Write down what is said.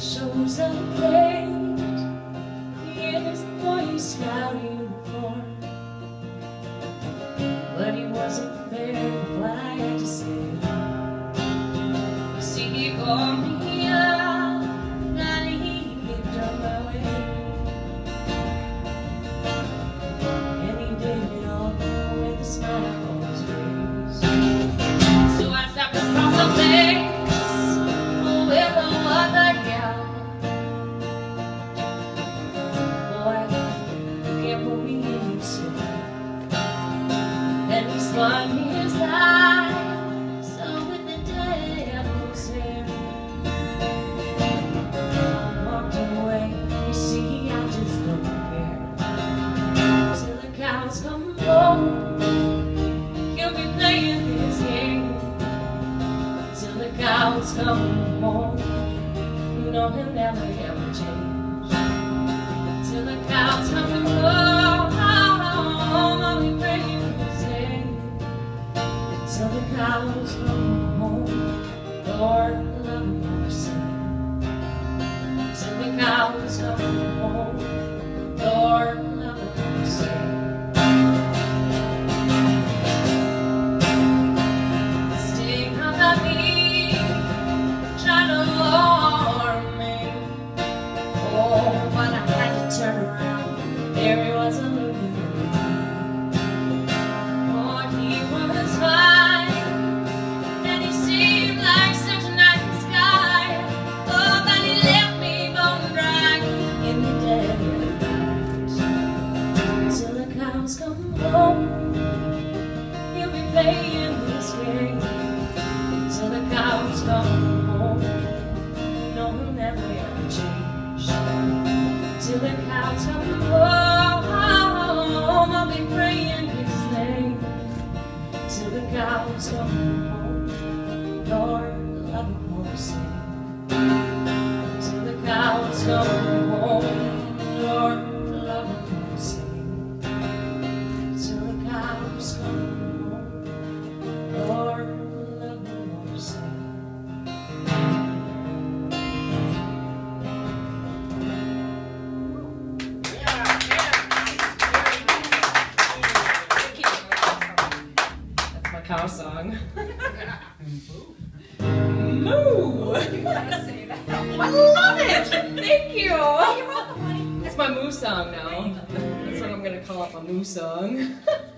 shows a place. Hear voice shouting. one is life, so with the devil's. I walked away, you see, I just don't care. Till the cows come home, you'll be playing this game. Till the cows come home, no, he'll never ever change. Till the cows come home. Come home, Lord, love mercy. Come home, Lord, love mercy. Sting of trying to lure me. Oh, I had to turn around. There he was a looking playing this game till the cows come home. No, he'll never ever change. Till the cows come home, I'll be praying his name. Till the cows come home, Lord, love and mercy. Till the cows come home, Lord, love and mercy till the cows come home. I love it! Thank you! It's my moo song now. That's what I'm gonna call it, my moo song.